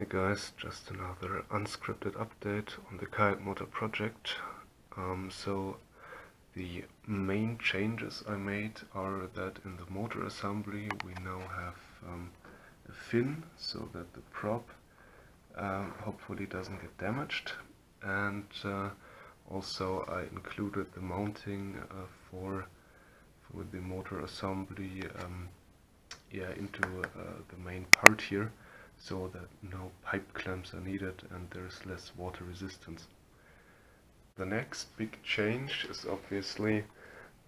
Hey guys, just another unscripted update on the Kayak Motor project. Um, so the main changes I made are that in the motor assembly we now have um, a fin so that the prop uh, hopefully doesn't get damaged and uh, also I included the mounting uh, for for the motor assembly um, yeah into uh, the main part here so that no pipe clamps are needed and there's less water resistance. The next big change is obviously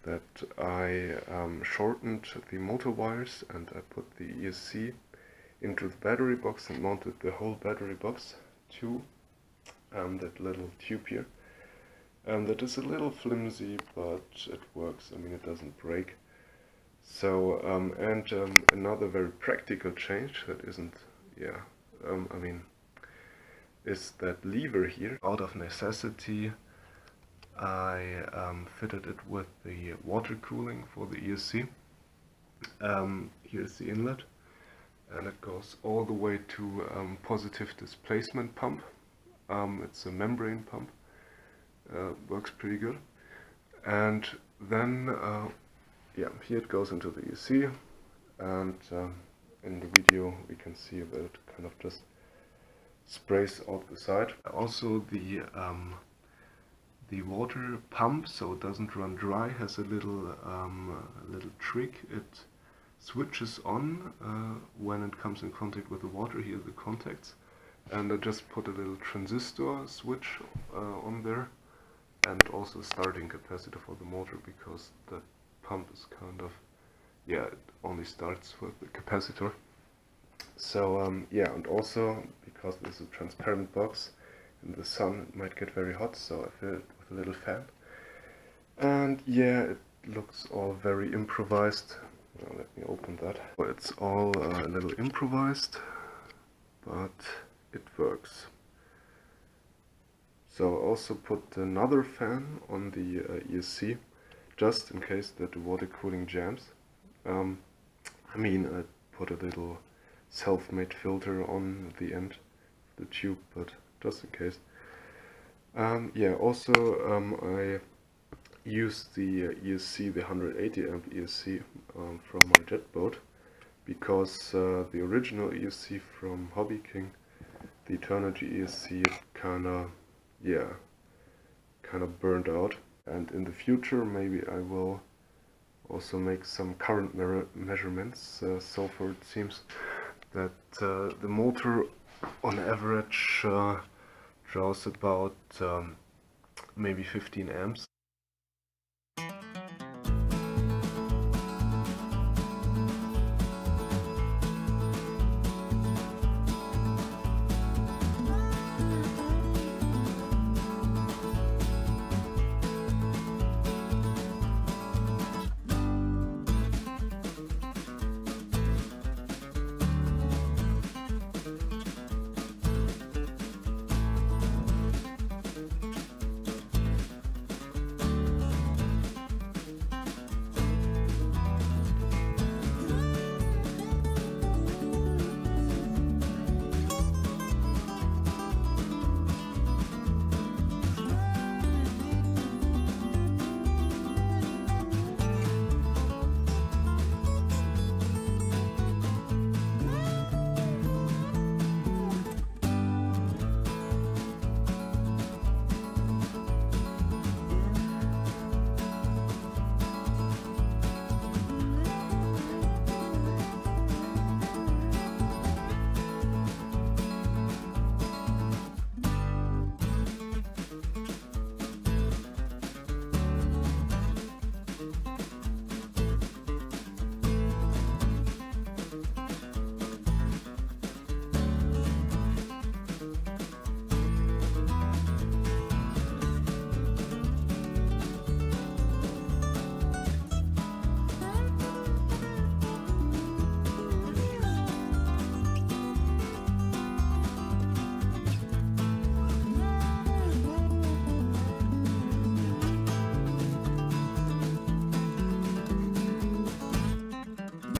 that I um, shortened the motor wires and I put the ESC into the battery box and mounted the whole battery box to um, that little tube here. Um, that is a little flimsy but it works, I mean it doesn't break. So, um, and um, another very practical change that isn't yeah, um, I mean, is that lever here. Out of necessity, I um, fitted it with the water cooling for the ESC. Um, here's the inlet, and it goes all the way to um, positive displacement pump. Um, it's a membrane pump, uh, works pretty good. And then, uh, yeah, here it goes into the ESC, and um, in the video we can see that it kind of just sprays out the side. Also the um, the water pump, so it doesn't run dry, has a little um, a little trick. It switches on uh, when it comes in contact with the water. Here are the contacts, and I just put a little transistor switch uh, on there, and also starting capacitor for the motor because the pump is kind of yeah, it only starts with the capacitor. So um, yeah, and also because this is a transparent box in the sun it might get very hot, so I fill it with a little fan. And yeah, it looks all very improvised. Well, let me open that. It's all uh, a little improvised, but it works. So I also put another fan on the uh, ESC, just in case that the water cooling jams. Um, I mean, I put a little self-made filter on the end of the tube, but just in case. Um, yeah, also um, I used the uh, ESC, the 180 amp ESC um, from my jet boat, because uh, the original ESC from Hobby King, the Eternity ESC, kinda, yeah, kinda burned out. And in the future, maybe I will also make some current measurements. Uh, so far it seems that uh, the motor on average uh, draws about um, maybe 15 amps